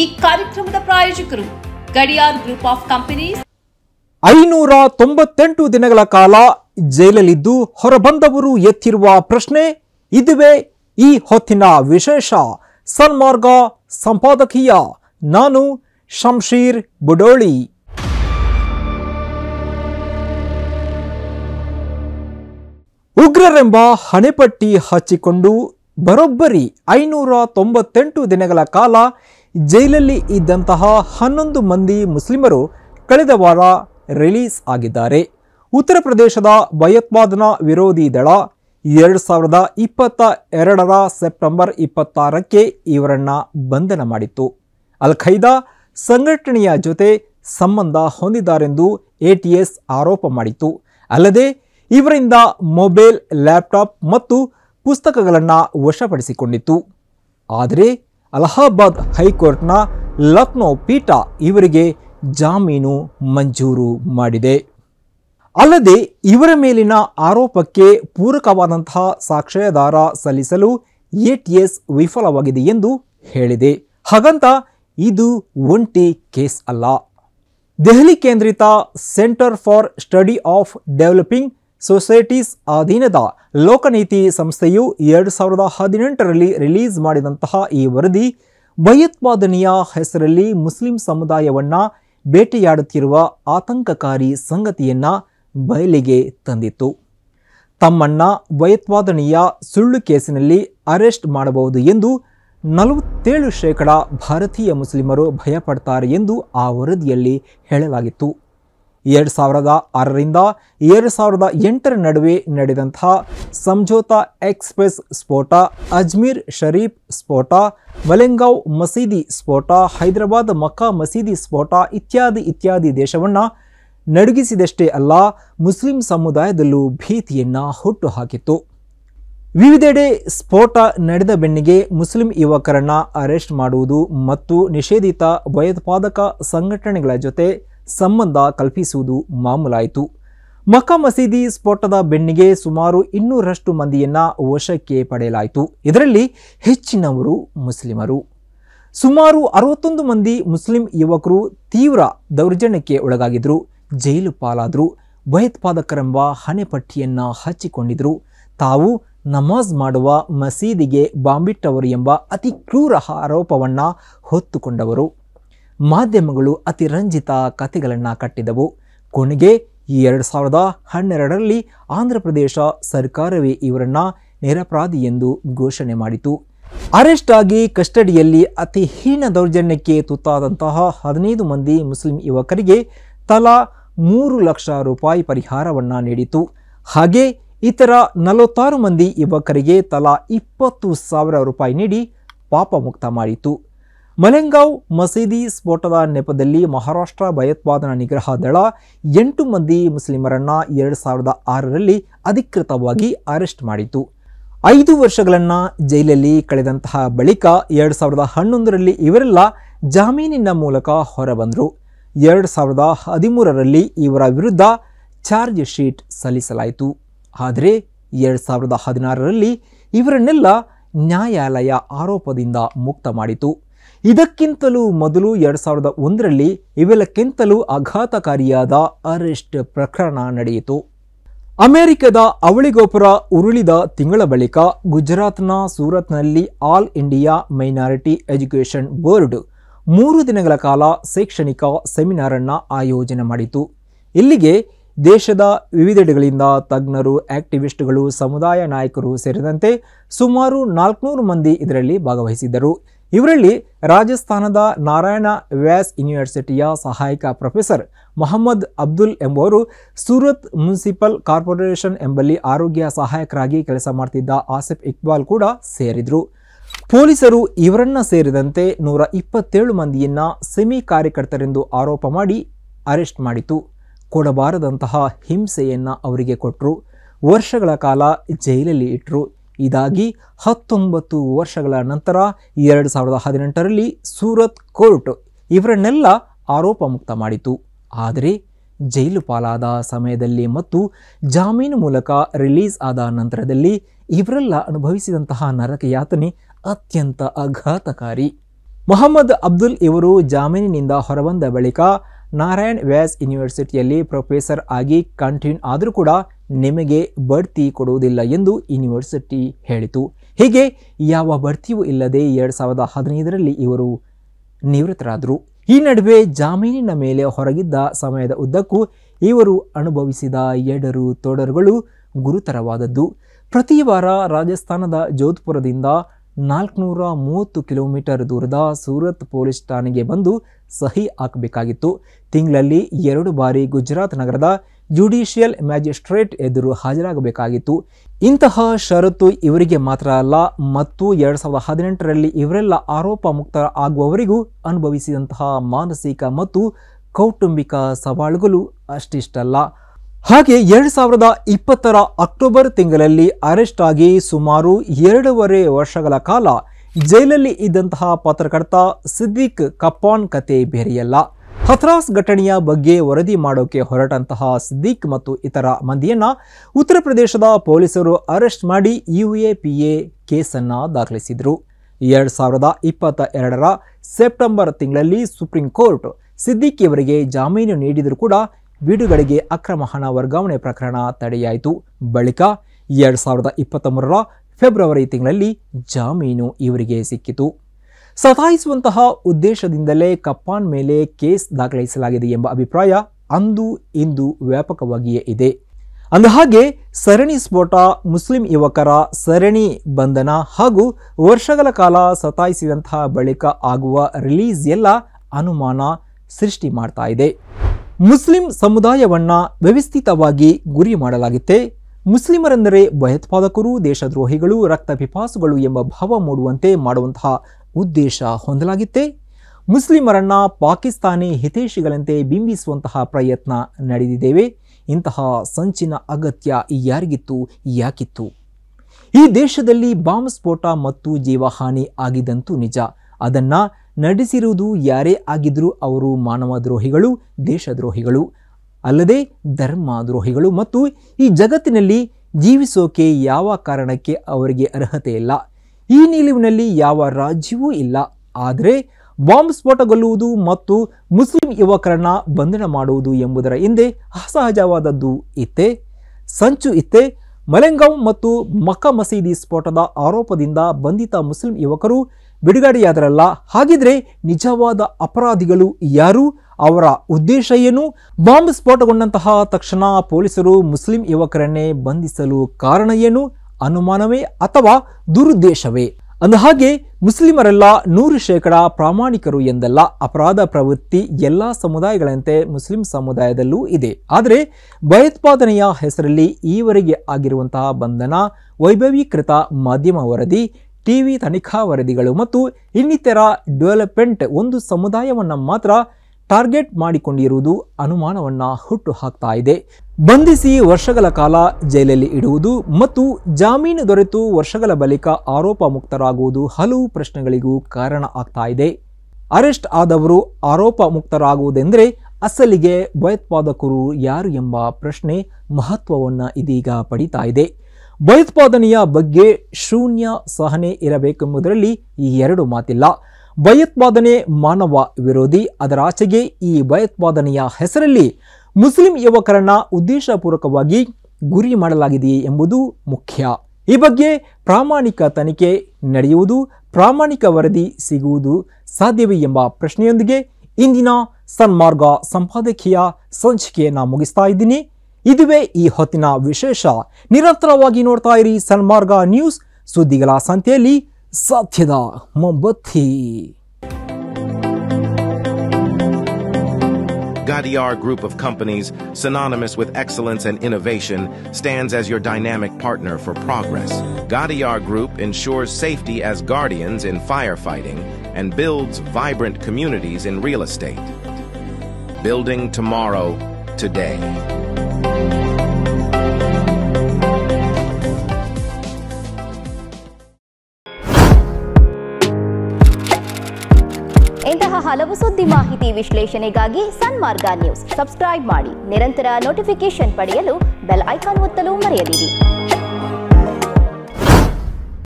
ಈ ಕಾರ್ಯಕ್ರಮದ ಪ್ರಾಯೋಜಕರು ಗಡಿಯಾರ್ ಗ್ರೂಪ್ ಆಫ್ ಕಂಪನೀಸ್. ಐನೂರ ತೊಂಬತ್ತೆಂಟು ದಿನಗಳ ಕಾಲ ಜೈಲಲ್ಲಿದ್ದು ಹೊರಬಂದವರು ಎತ್ತಿರುವ ಪ್ರಶ್ನೆ ಇದುವೇ ಈ ಹೊತ್ತಿನ ವಿಶೇಷ. ಸನ್ಮಾರ್ಗ ಸಂಪಾದಕೀಯ ನಾನು ಶಂಶೀರ್ ಬುಡೋಳಿ. ಉಗ್ರರೆಂಬ ಹಣೆಪಟ್ಟಿ ಹಚ್ಚಿಕೊಂಡು ಬರೋಬ್ಬರಿ ಐನೂರ ತೊಂಬತ್ತೆಂಟು ದಿನಗಳ ಕಾಲ ಜೈಲಲ್ಲಿ ಇದ್ದಂತಹ ಹನ್ನೊಂದು ಮಂದಿ ಮುಸ್ಲಿಮರು ಕಳೆದ ವಾರ ರಿಲೀಸ್ ಆಗಿದ್ದಾರೆ. ಉತ್ತರ ಪ್ರದೇಶದ ಭಯೋತ್ಪಾದನಾ ವಿರೋಧಿ ದಳ ಎರಡು ಸಾವಿರದ ಇಪ್ಪತ್ತ ಎರಡರ ಸೆಪ್ಟೆಂಬರ್ ಇಪ್ಪತ್ತಾರಕ್ಕೆ ಇವರನ್ನ ಬಂಧನ ಮಾಡಿತ್ತು. ಅಲ್ ಖೈದಾ ಸಂಘಟನೆಯ ಜೊತೆ ಸಂಬಂಧ ಹೊಂದಿದ್ದಾರೆಂದು ಎಟಿಎಸ್ ಆರೋಪ ಮಾಡಿತ್ತು. ಅಲ್ಲದೆ ಇವರಿಂದ ಮೊಬೈಲ್, ಲ್ಯಾಪ್ಟಾಪ್ ಮತ್ತು ಪುಸ್ತಕಗಳನ್ನು ವಶಪಡಿಸಿಕೊಂಡಿತ್ತು. ಆದರೆ ಅಲಹಾಬಾದ್ ಹೈಕೋರ್ಟ್ನ ಲಕ್ನೋ ಪೀಠ ಇವರಿಗೆ ಜಾಮೀನು ಮಂಜೂರು ಮಾಡಿದೆ. ಅಲ್ಲದೆ ಇವರ ಮೇಲಿನ ಆರೋಪಕ್ಕೆ ಪೂರಕವಾದಂತಹ ಸಾಕ್ಷ್ಯಾಧಾರ ಸಲ್ಲಿಸಲು ಎಟಿಎಸ್ ವಿಫಲವಾಗಿದೆ ಎಂದು ಹೇಳಿದೆ. ಹಾಗಂತ ಇದು ಒಂಟಿ ಕೇಸ್ ಅಲ್ಲ. ದೆಹಲಿ ಕೇಂದ್ರಿತ centre for study of developing societies ಅಧೀನದ Lokniti ಸಂಸ್ಥೆಯು ಎರಡು ಸಾವಿರದ ಹದಿನೆಂಟರಲ್ಲಿ ರಿಲೀಸ್ ಮಾಡಿದಂತಹ ಈ ವರದಿ ಭಯೋತ್ಪಾದನೆಯ ಹೆಸರಲ್ಲಿ ಮುಸ್ಲಿಂ ಸಮುದಾಯವನ್ನ ಬೇಟೆಯಾಡುತ್ತಿರುವ ಆತಂಕಕಾರಿ ಸಂಗತಿಯನ್ನು ಬಯಲಿಗೆ ತಂದಿತ್ತು. ತಮ್ಮನ್ನ ಭಯೋತ್ಪಾದನೆಯ ಸುಳ್ಳು ಕೇಸಿನಲ್ಲಿ ಅರೆಸ್ಟ್ ಮಾಡಬಹುದು ಎಂದು ನಲವತ್ತೇಳು ಶೇಕಡ ಭಾರತೀಯ ಮುಸ್ಲಿಮರು ಭಯಪಡ್ತಾರೆ ಎಂದು ಆ ವರದಿಯಲ್ಲಿ ಹೇಳಲಾಗಿತ್ತು. ಎರಡು ಸಾವಿರದ ಆರರಿಂದ ಎರಡು ಸಾವಿರದ ಎಂಟರ ನಡುವೆ ನಡೆದಂತಹ ಸಂಜೋತಾ ಎಕ್ಸ್ಪ್ರೆಸ್ ಸ್ಫೋಟ, ಅಜ್ಮೀರ್ ಶರೀಫ್ ಸ್ಫೋಟ, ವಲೆಂಗಾವ್ ಮಸೀದಿ ಸ್ಫೋಟ, ಹೈದರಾಬಾದ್ ಮಕ್ಕಾ ಮಸೀದಿ ಸ್ಫೋಟ ಇತ್ಯಾದಿ ಇತ್ಯಾದಿ ದೇಶವನ್ನು ನಡುಗಿಸಿದಷ್ಟೇ ಅಲ್ಲ, ಮುಸ್ಲಿಂ ಸಮುದಾಯದಲ್ಲೂ ಭೀತಿಯನ್ನು ಹುಟ್ಟುಹಾಕಿತ್ತು. ವಿವಿಧೆಡೆ ಸ್ಫೋಟ ನಡೆದ ಬೆನ್ನಿಗೆ ಮುಸ್ಲಿಂ ಯುವಕರನ್ನು ಅರೆಸ್ಟ್ ಮಾಡುವುದು ಮತ್ತು ನಿಷೇಧಿತ ಭಯೋತ್ಪಾದಕ ಸಂಘಟನೆಗಳ ಜೊತೆ ಸಂಬಂಧ ಕಲ್ಪಿಸುವುದು ಮಾಮೂಲಾಯಿತು. ಮಕ್ಕ ಮಸೀದಿ ಸ್ಫೋಟದ ಬೆನ್ನಿಗೆ ಸುಮಾರು ಇನ್ನೂರಷ್ಟು ಮಂದಿಯನ್ನ ವಶಕ್ಕೆ ಪಡೆಯಲಾಯಿತು. ಇದರಲ್ಲಿ ಹೆಚ್ಚಿನವರು ಮುಸ್ಲಿಮರು. ಸುಮಾರು ಅರವತ್ತೊಂದು ಮಂದಿ ಮುಸ್ಲಿಂ ಯುವಕರು ತೀವ್ರ ದೌರ್ಜನ್ಯಕ್ಕೆ ಒಳಗಾಗಿದ್ರು. ಜೈಲು ಪಾಲಾದರು. ಭಯೋತ್ಪಾದಕರೆಂಬ ಹಣೆಪಟ್ಟಿಯನ್ನು ಹಚ್ಚಿಕೊಂಡಿದ್ರು. ತಾವು ನಮಾಜ್ ಮಾಡುವ ಮಸೀದಿಗೆ ಬಾಂಬಿಟ್ಟವರು ಎಂಬ ಅತಿ ಕ್ರೂರ ಆರೋಪವನ್ನು ಹೊತ್ತುಕೊಂಡವರು. ಮಾಧ್ಯಮಗಳು ಅತಿರಂಜಿತ ಕಥೆಗಳನ್ನು ಕಟ್ಟಿದವು. ಕೊನೆಗೆ ಎರಡು ಸಾವಿರದ ಹನ್ನೆರಡರಲ್ಲಿ ಆಂಧ್ರ ಪ್ರದೇಶ ಸರ್ಕಾರವೇ ಇವರನ್ನ ನಿರಪರಾಧಿ ಎಂದು ಘೋಷಣೆ ಮಾಡಿತು. ಅರೆಸ್ಟ್ ಆಗಿ ಕಸ್ಟಡಿಯಲ್ಲಿ ಅತಿ ಹೀನ ದೌರ್ಜನ್ಯಕ್ಕೆ ತುತ್ತಾದಂತಹ ಹದಿನೈದು ಮಂದಿ ಮುಸ್ಲಿಂ ಯುವಕರಿಗೆ ತಲಾ ಮೂರು ಲಕ್ಷ ರೂಪಾಯಿ ಪರಿಹಾರವನ್ನು ನೀಡಿತು. ಹಾಗೆ ಇತರ ನಲವತ್ತಾರು ಮಂದಿ ಯುವಕರಿಗೆ ತಲಾ ಇಪ್ಪತ್ತು ಸಾವಿರ ರೂಪಾಯಿ ನೀಡಿ ಪಾಪ ಮುಕ್ತ ಮಾಡಿತು. ಮಲೆಂಗಾವ್ ಮಸೀದಿ ಸ್ಫೋಟದ ನೆಪದಲ್ಲಿ ಮಹಾರಾಷ್ಟ್ರ ಭಯೋತ್ಪಾದನಾ ನಿಗ್ರಹ ದಳ ಎಂಟು ಮಂದಿ ಮುಸ್ಲಿಮರನ್ನ ಎರಡು ಸಾವಿರದ ಆರರಲ್ಲಿ ಅಧಿಕೃತವಾಗಿ ಅರೆಸ್ಟ್ ಮಾಡಿತು ಐದು ವರ್ಷಗಳನ್ನ ಜೈಲಲ್ಲಿ ಕಳೆದಂತಹ ಬಳಿಕ ಎರಡು ಸಾವಿರದ ಹನ್ನೊಂದರಲ್ಲಿ ಇವರೆಲ್ಲ ಜಾಮೀನಿನ ಮೂಲಕ ಹೊರಬಂದರು. ಎರಡು ಸಾವಿರದ ಹದಿಮೂರರಲ್ಲಿ ಇವರ ವಿರುದ್ಧ ಚಾರ್ಜ್ ಶೀಟ್ ಸಲ್ಲಿಸಲಾಯಿತು. ಆದರೆ ಎರಡು ಸಾವಿರದ ಹದಿನಾರರಲ್ಲಿ ಇವರನ್ನೆಲ್ಲ ನ್ಯಾಯಾಲಯ ಆರೋಪದಿಂದ ಮುಕ್ತ ಮಾಡಿತು. ಇದಕ್ಕಿಂತಲೂ ಮೊದಲು ಎರಡು ಸಾವಿರದ ಒಂದರಲ್ಲಿ ಇವೆಲ್ಲಕ್ಕಿಂತಲೂ ಆಘಾತಕಾರಿಯಾದ ಅರೆಸ್ಟ್ ಪ್ರಕರಣ ನಡೆಯಿತು. ಅಮೆರಿಕದ ಅವಳಿಗೋಪುರ ಉರುಳಿದ ತಿಂಗಳ ಬಳಿಕ ಗುಜರಾತ್ನ ಸೂರತ್ನಲ್ಲಿ all India minority education board ಮೂರು ದಿನಗಳ ಕಾಲ ಶೈಕ್ಷಣಿಕ ಸೆಮಿನಾರ್ ಅನ್ನ ಆಯೋಜನೆ ಮಾಡಿತು. ಇಲ್ಲಿಗೆ ದೇಶದ ವಿವಿಧೆಡೆಗಳಿಂದ ತಜ್ಞರು, ಆಕ್ಟಿವಿಸ್ಟ್ಗಳು, ಸಮುದಾಯ ನಾಯಕರು ಸೇರಿದಂತೆ ಸುಮಾರು ನಾಲ್ಕುನೂರು ಮಂದಿ ಇದರಲ್ಲಿ ಭಾಗವಹಿಸಿದ್ದರು. ಇವರಲ್ಲಿ ರಾಜಸ್ಥಾನದ ನಾರಾಯಣ ವ್ಯಾಸ್ ಯೂನಿವರ್ಸಿಟಿಯ ಸಹಾಯಕ ಪ್ರೊಫೆಸರ್ ಮೊಹಮ್ಮದ್ ಅಬ್ದುಲ್ ಎಂಬುವರು ಸೂರತ್ ಮುನ್ಸಿಪಲ್ ಕಾರ್ಪೊರೇಷನ್ ಎಂಬಲ್ಲಿ ಆರೋಗ್ಯ ಸಹಾಯಕರಾಗಿ ಕೆಲಸ ಮಾಡ್ತಿದ್ದ ಆಸಿಫ್ ಇಕ್ಬಾಲ್ ಕೂಡ ಸೇರಿದರು. ಪೊಲೀಸರು ಇವರನ್ನ ಸೇರಿದಂತೆ ನೂರ ಇಪ್ಪತ್ತೇಳು ಮಂದಿಯನ್ನ ಸೆಮಿ ಕಾರ್ಯಕರ್ತರೆಂದು ಆರೋಪ ಮಾಡಿ ಅರೆಸ್ಟ್ ಮಾಡಿತು ಕೊಡಬಾರದಂತಹ ಹಿಂಸೆಯನ್ನು ಅವರಿಗೆ ಕೊಟ್ಟರು ವರ್ಷಗಳ ಕಾಲ ಜೈಲಲ್ಲಿ ಇಟ್ಟರು ಇದಾಗಿ ಹತ್ತೊಂಬತ್ತು ವರ್ಷಗಳ ನಂತರ ಎರಡು ಸಾವಿರದ ಹದಿನೆಂಟರಲ್ಲಿ ಸೂರತ್ ಕೋರ್ಟ್ ಇವರನ್ನೆಲ್ಲ ಆರೋಪ ಮುಕ್ತ ಮಾಡಿತು. ಆದರೆ ಜೈಲು ಪಾಲಾದ ಸಮಯದಲ್ಲಿ ಮತ್ತು ಜಾಮೀನು ಮೂಲಕ ರಿಲೀಸ್ ಆದ ನಂತರದಲ್ಲಿ ಇವರೆಲ್ಲ ಅನುಭವಿಸಿದಂತಹ ನರಕ ಯಾತನೆ ಅತ್ಯಂತ ಆಘಾತಕಾರಿ. ಮೊಹಮ್ಮದ್ ಅಬ್ದುಲ್ ಇವರು ಜಾಮೀನಿನಿಂದ ಹೊರಬಂದ ಬಳಿಕ ನಾರಾಯಣ್ ವ್ಯಾಸ್ ಯೂನಿವರ್ಸಿಟಿಯಲ್ಲಿ ಪ್ರೊಫೆಸರ್ ಆಗಿ ಕಂಟಿನ್ಯೂ ಆದರೂ ಕೂಡ ನಿಮಗೆ ಬಡ್ತಿ ಕೊಡುವುದಿಲ್ಲ ಎಂದು ಯೂನಿವರ್ಸಿಟಿ ಹೇಳಿತು. ಹೀಗೆ ಯಾವ ಬಡ್ತಿಯೂ ಇಲ್ಲದೆ ಎರಡು ಸಾವಿರದ ಹದಿನೈದರಲ್ಲಿ ಇವರು ನಿವೃತ್ತರಾದರು. ಈ ನಡುವೆ ಜಾಮೀನಿನ ಮೇಲೆ ಹೊರಗಿದ್ದ ಸಮಯದ ಉದ್ದಕ್ಕೂ ಇವರು ಅನುಭವಿಸಿದ ಎಡರು ತೊಡರುಗಳು ಗುರುತರವಾದದ್ದು. ಪ್ರತಿ ವಾರ ರಾಜಸ್ಥಾನದ ಜೋಧ್ಪುರದಿಂದ ನಾಲ್ಕುನೂರ ಮೂವತ್ತು ಕಿಲೋಮೀಟರ್ ದೂರದ ಸೂರತ್ ಪೊಲೀಸ್ ಠಾಣೆಗೆ ಬಂದು ಸಹಿ ಹಾಕಬೇಕಾಗಿತ್ತು. ತಿಂಗಳಲ್ಲಿ ಎರಡು ಬಾರಿ ಗುಜರಾತ್ ನಗರದ ಜುಡಿಷಿಯಲ್ ಮ್ಯಾಜಿಸ್ಟ್ರೇಟ್ ಎದುರು ಹಾಜರಾಗಬೇಕಾಗಿತ್ತು. ಇಂತಹ ಷರತ್ತು ಇವರಿಗೆ ಮಾತ್ರ ಅಲ್ಲ, ಮತ್ತು ಎರಡು ಸಾವಿರದ ಹದಿನೆಂಟರಲ್ಲಿ ಇವರೆಲ್ಲ ಆರೋಪ ಮುಕ್ತ ಆಗುವವರಿಗೂ ಅನುಭವಿಸಿದಂತಹ ಮಾನಸಿಕ ಮತ್ತು ಕೌಟುಂಬಿಕ ಸವಾಲುಗಳು ಅಷ್ಟಿಷ್ಟಲ್ಲ. ಹಾಗೆ ಎರಡು ಸಾವಿರದ ಇಪ್ಪತ್ತರ ಅಕ್ಟೋಬರ್ ತಿಂಗಳಲ್ಲಿ ಅರೆಸ್ಟ್ ಆಗಿ ಸುಮಾರು ಎರಡೂವರೆ ವರ್ಷಗಳ ಕಾಲ ಜೈಲಲ್ಲಿ ಇದ್ದಂತಹ ಪತ್ರಕರ್ತ ಸಿದ್ದಿಕ್ ಕಪ್ಪಾನ್ ಕತೆ ಬೇರೆಯಲ್ಲ. ಹಥ್ರಾಸ್ ಘಟನೆಯ ಬಗ್ಗೆ ವರದಿ ಮಾಡೋಕೆ ಹೊರಟಂತಹ ಸಿದ್ದಿಕ್ ಮತ್ತು ಇತರ ಮಂದಿಯನ್ನ ಉತ್ತರ ಪ್ರದೇಶದ ಪೊಲೀಸರು ಅರೆಸ್ಟ್ ಮಾಡಿ ಯು ಎ ಪಿ ಎ ಕೇಸನ್ನು ದಾಖಲಿಸಿದರು. ಎರಡು ಸಾವಿರದ ಇಪ್ಪತ್ತ ಎರಡರ ಸೆಪ್ಟೆಂಬರ್ ತಿಂಗಳಲ್ಲಿ ಸುಪ್ರೀಂ ಕೋರ್ಟ್ ಸಿದ್ದಿಕ್ ಇವರಿಗೆ ಜಾಮೀನು ನೀಡಿದರೂ ಕೂಡ ಬಿಡುಗಡೆಗೆ ಅಕ್ರಮ ಹಣ ವರ್ಗಾವಣೆ ಪ್ರಕರಣ ತಡೆಯಾಯಿತು. ಬಳಿಕ ಎರಡು ಸಾವಿರದ ಇಪ್ಪತ್ತ ಮೂರರ ಫೆಬ್ರವರಿ ತಿಂಗಳಲ್ಲಿ ಜಾಮೀನು ಇವರಿಗೆ ಸಿಕ್ಕಿತು. ಸತಾಯಿಸುವಂತಹ ಉದ್ದೇಶದಿಂದಲೇ ಕಪ್ಪಾನ್ ಮೇಲೆ ಕೇಸ್ ದಾಖಲಿಸಲಾಗಿದೆ ಎಂಬ ಅಭಿಪ್ರಾಯ ಅಂದು ಇಂದು ವ್ಯಾಪಕವಾಗಿಯೇ ಇದೆ. ಅಂದಹಾಗೆ, ಸರಣಿ ಸ್ಫೋಟ, ಮುಸ್ಲಿಂ ಯುವಕರ ಸರಣಿ ಬಂಧನ ಹಾಗೂ ವರ್ಷಗಳ ಕಾಲ ಸತಾಯಿಸಿದಂತಹ ಬಳಿಕ ಆಗುವ ರಿಲೀಸ್ ಎಲ್ಲ ಅನುಮಾನ ಸೃಷ್ಟಿ ಮಾಡ್ತಾ ಇದೆ. ಮುಸ್ಲಿಂ ಸಮುದಾಯವನ್ನ ವ್ಯವಸ್ಥಿತವಾಗಿ ಗುರಿ ಮಾಡಲಾಗಿತ್ತೆ ಮುಸ್ಲಿಮರೆಂದರೆ ಭಯೋತ್ಪಾದಕರು, ದೇಶದ್ರೋಹಿಗಳು, ರಕ್ತ ಪಿಪಾಸುಗಳು ಎಂಬ ಭಾವ ಮೂಡುವಂತೆ ಮಾಡುವಂತಹ ಉದ್ದೇಶ ಹೊಂದಲಾಗಿತ್ತೆ? ಮುಸ್ಲಿಮರನ್ನ ಪಾಕಿಸ್ತಾನಿ ಹಿತೈಷಿಗಳಂತೆ ಬಿಂಬಿಸುವಂತಹ ಪ್ರಯತ್ನ ನಡೆದಿದ್ದೇವೆ. ಇಂತಹ ಸಂಚಿನ ಅಗತ್ಯ ಯಾರಿಗಿತ್ತು, ಯಾಕಿತ್ತು? ಈ ದೇಶದಲ್ಲಿ ಬಾಂಬ್ ಸ್ಫೋಟ ಮತ್ತು ಜೀವಹಾನಿ ಆಗಿದ್ದಂತೂ ನಿಜ. ಅದನ್ನ ನಡೆಸಿರುವುದು ಯಾರೇ ಆಗಿದ್ರೂ ಅವರು ಮಾನವ ದ್ರೋಹಿಗಳು, ದೇಶದ್ರೋಹಿಗಳು. ಅಲ್ಲದೆ ಧರ್ಮ ದ್ರೋಹಿಗಳು ಮತ್ತು ಈ ಜಗತ್ತಿನಲ್ಲಿ ಜೀವಿಸೋಕೆ ಯಾವ ಕಾರಣಕ್ಕೆ ಅವರಿಗೆ ಅರ್ಹತೆ ಇಲ್ಲ? ಈ ನಿಲುವಿನಲ್ಲಿ ಯಾವ ರಾಜ್ಯವೂ ಇಲ್ಲ. ಆದರೆ ಬಾಂಬ್ ಸ್ಫೋಟಗೊಳ್ಳುವುದು ಮತ್ತು ಮುಸ್ಲಿಂ ಯುವಕರನ್ನ ಬಂಧನ ಮಾಡುವುದು ಎಂಬುದರ ಹಿಂದೆ ಅಸಹಜವಾದದ್ದು ಇತ್ತೆ. ಸಂಚು ಇತ್ತೆ. ಮಲೆಂಗಾಂ ಮತ್ತು ಮಕ್ಕ ಮಸೀದಿ ಸ್ಫೋಟದ ಆರೋಪದಿಂದ ಬಂಧಿತ ಮುಸ್ಲಿಂ ಯುವಕರು ಬಿಡುಗಡೆಯಾದರಲ್ಲ ಹಾಗಿದ್ರೆ ನಿಜವಾದ ಅಪರಾಧಿಗಳು ಯಾರು? ಅವರ ಉದ್ದೇಶ ಏನು? ಬಾಂಬ್ ಸ್ಫೋಟಗೊಂಡಂತಹ ತಕ್ಷಣ ಪೊಲೀಸರು ಮುಸ್ಲಿಂ ಯುವಕರನ್ನೇ ಬಂಧಿಸಲು ಕಾರಣ ಏನು? ಅನುಮಾನವೇ ಅಥವಾ ದುರುದ್ದೇಶವೇ? ಅಂದಹಾಗೆ ಮುಸ್ಲಿಮರೆಲ್ಲ ನೂರು ಶೇಕಡ ಪ್ರಾಮಾಣಿಕರು ಎಂದಲ್ಲ. ಅಪರಾಧ ಪ್ರವೃತ್ತಿ ಎಲ್ಲ ಸಮುದಾಯಗಳಂತೆ ಮುಸ್ಲಿಂ ಸಮುದಾಯದಲ್ಲೂ ಇದೆ. ಆದರೆ ಭಯೋತ್ಪಾದನೆಯ ಹೆಸರಲ್ಲಿ ಈವರೆಗೆ ಆಗಿರುವಂತಹ ಬಂಧನ ವೈಭವೀಕೃತ ಮಾಧ್ಯಮ ವರದಿ ಟಿವಿ ತನಿಖಾ ವರದಿಗಳು ಮತ್ತು ಇನ್ನಿತರ ಡೆವಲಪ್ಮೆಂಟ್ ಒಂದು ಸಮುದಾಯವನ್ನು ಮಾತ್ರ ಟಾರ್ಗೆಟ್ ಮಾಡಿಕೊಂಡಿರುವುದು ಅನುಮಾನವನ್ನು ಹುಟ್ಟು ಹಾಕ್ತಾ ಇದೆ. ಬಂಧಿಸಿ ವರ್ಷಗಳ ಕಾಲ ಜೈಲಲ್ಲಿ ಇಡುವುದು ಮತ್ತು ಜಾಮೀನು ದೊರೆತು ವರ್ಷಗಳ ಬಳಿಕ ಆರೋಪ ಮುಕ್ತರಾಗುವುದು ಹಲವು ಪ್ರಶ್ನೆಗಳಿಗೂ ಕಾರಣ ಆಗ್ತಾ ಇದೆ. ಅರೆಸ್ಟ್ ಆದವರು ಆರೋಪ ಮುಕ್ತರಾಗುವುದೆಂದರೆ ಅಸಲಿಗೆ ಭಯೋತ್ಪಾದಕರು ಯಾರು ಎಂಬ ಪ್ರಶ್ನೆ ಮಹತ್ವವನ್ನು ಇದೀಗ ಪಡಿತಾ ಇದೆ. ಭಯೋತ್ಪಾದನೆಯ ಬಗ್ಗೆ ಶೂನ್ಯ ಸಹನೆ ಇರಬೇಕೆಂಬುದರಲ್ಲಿ ಈ ಎರಡು ಮಾತಿಲ್ಲ. ಭಯೋತ್ಪಾದನೆ ಮಾನವ ವಿರೋಧಿ ಅದರಾಚೆಗೆ ಈ ಭಯೋತ್ಪಾದನೆಯ ಹೆಸರಲ್ಲಿ ಮುಸ್ಲಿಂ ಯುವಕರನ್ನ ಉದ್ದೇಶಪೂರ್ವಕವಾಗಿ ಗುರಿ ಮಾಡಲಾಗಿದೆಯೇ ಎಂಬುದು ಮುಖ್ಯ. ಈ ಬಗ್ಗೆ ಪ್ರಾಮಾಣಿಕ ತನಿಖೆ ನಡೆಯುವುದು, ಪ್ರಾಮಾಣಿಕ ವರದಿ ಸಿಗುವುದು ಸಾಧ್ಯವೇ ಎಂಬ ಪ್ರಶ್ನೆಯೊಂದಿಗೆ ಇಂದಿನ ಸನ್ಮಾರ್ಗ ಸಂಪಾದಕೀಯ ಸಂಚಿಕೆಯನ್ನು ಮುಗಿಸ್ತಾ ಇದ್ದೀನಿ. ಇದುವೇ ಈ ಹೊತ್ತಿನ ವಿಶೇಷ ನಿರಂತರವಾಗಿ ನೋಡ್ತಾ ಇರಿ ಸನ್ಮಾರ್ಗ ನ್ಯೂಸ್ ಸುದ್ದಿಗಳ ಸಂತೆಯಲ್ಲಿ ಸತ್ಯದ ಮೊಂಬತ್ತಿ Gadiar Group of Companies, synonymous with excellence and innovation, stands as your dynamic partner for progress. Gadiar Group ensures safety as guardians in firefighting and builds vibrant communities in real estate. Building tomorrow, today. ಹಲವು ಸುದ್ದಿ ಮಾಹಿತಿ ವಿಶ್ಲೇಷಣೆಗಾಗಿ ಸನ್ಮಾರ್ಗ news. Subscribe ಮಾಡಿ. ನಿರಂತರ notification ಪಡೆಯಲು bell icon ಒತ್ತಲು ಮರೆಯದಿರಿ.